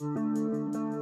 Música